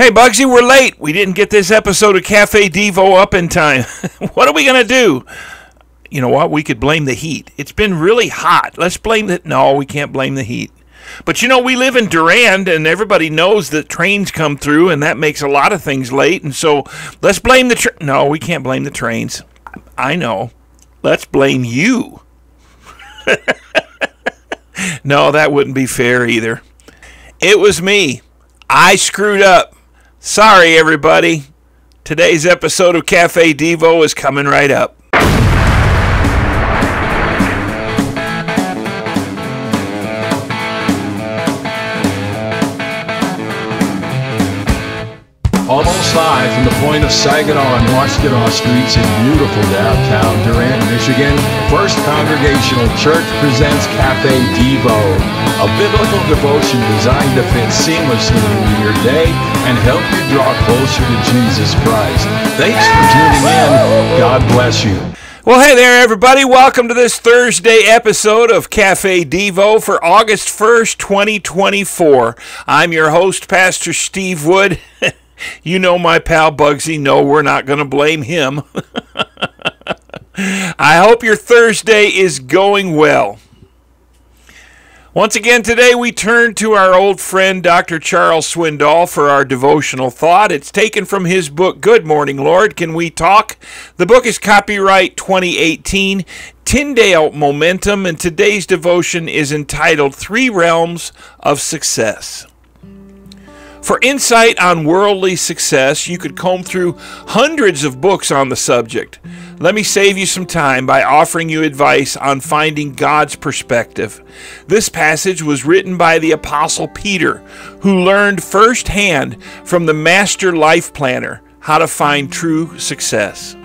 Hey, Bugsy, we're late. We didn't get this episode of Cafe Devo up in time. what are we going to do? You know what? We could blame the heat. It's been really hot. Let's blame the. No, we can't blame the heat. But you know, we live in Durand, and everybody knows that trains come through, and that makes a lot of things late. And so let's blame the. Tra- no, we can't blame the trains. I know. Let's blame you. no, that wouldn't be fair either. It was me. I screwed up. Sorry, everybody. Today's episode of Cafe Devo is coming right up. Almost live from the point of Saginaw and Washtenaw streets in beautiful downtown Michigan, First Congregational Church presents Cafe Devo, a biblical devotion designed to fit seamlessly into your day and help you draw closer to Jesus Christ. Thanks for tuning in. God bless you. Well, hey there, everybody. Welcome to this Thursday episode of Cafe Devo for August 1st, 2024. I'm your host, Pastor Steve Wood. you know my pal Bugsy. No, we're not going to blame him. I hope your Thursday is going well. Once again, today we turn to our old friend Dr. Charles Swindoll for our devotional thought. It's taken from his book, Good Morning, Lord. Can we talk? The book is copyright 2018, Tyndale Momentum, and today's devotion is entitled Three Realms of Success. For insight on worldly success, you could comb through hundreds of books on the subject. Let me save you some time by offering you advice on finding God's perspective. This passage was written by the Apostle Peter, who learned firsthand from the master life planner how to find true success.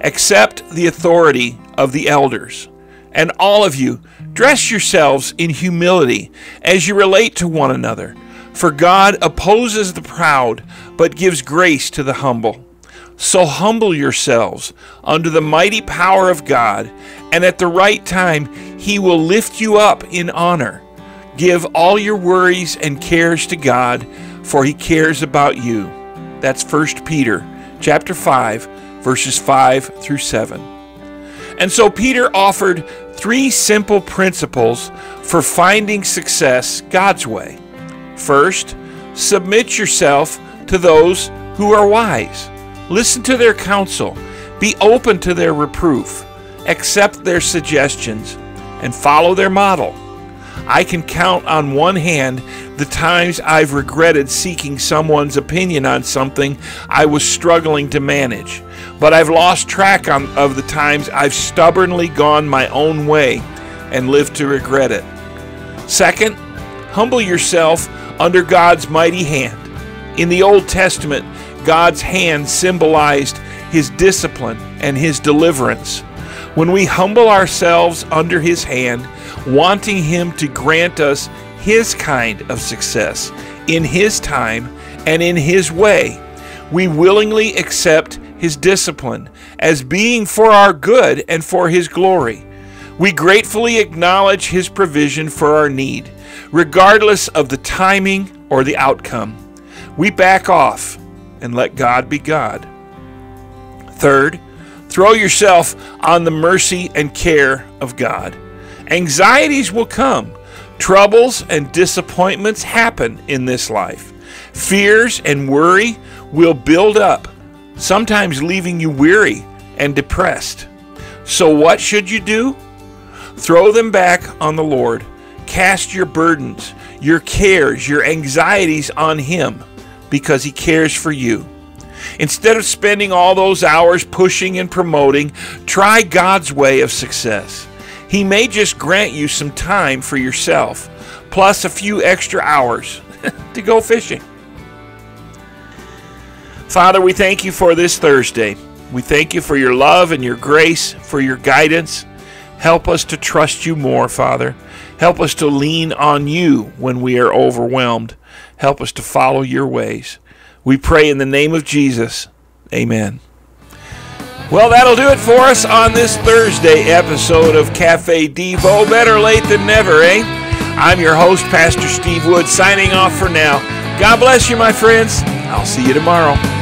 Accept the authority of the elders. And all of you, dress yourselves in humility as you relate to one another. For God opposes the proud, but gives grace to the humble. So humble yourselves under the mighty power of God, and at the right time he will lift you up in honor. Give all your worries and cares to God, for he cares about you. That's 1 Peter chapter 5, verses 5 through 7. And so Peter offered three simple principles for finding success God's way. First, submit yourself to those who are wise. Listen to their counsel. Be open to their reproof. Accept their suggestions and follow their model. I can count on one hand the times I've regretted seeking someone's opinion on something I was struggling to manage, but I've lost track on, of the times I've stubbornly gone my own way and lived to regret it. Second, humble yourself under God's mighty hand. In the Old Testament, God's hand symbolized his discipline and his deliverance. When we humble ourselves under his hand, wanting him to grant us his kind of success in his time and in his way, we willingly accept his discipline as being for our good and for his glory. We gratefully acknowledge his provision for our need, regardless of the timing or the outcome. We back off and let God be God. Third, throw yourself on the mercy and care of God. Anxieties will come, troubles and disappointments happen in this life. Fears and worry will build up, sometimes leaving you weary and depressed. So, what should you do? Throw them back on the Lord. Cast your burdens, your cares, your anxieties on Him because He cares for you. Instead of spending all those hours pushing and promoting, try God's way of success. He may just grant you some time for yourself, plus a few extra hours to go fishing. Father, we thank you for this Thursday. We thank you for your love and your grace, for your guidance. Help us to trust you more, Father. Help us to lean on you when we are overwhelmed. Help us to follow your ways. We pray in the name of Jesus. Amen. Well, that'll do it for us on this Thursday episode of Cafe Devo. Better late than never, eh? I'm your host, Pastor Steve Wood, signing off for now. God bless you, my friends. I'll see you tomorrow.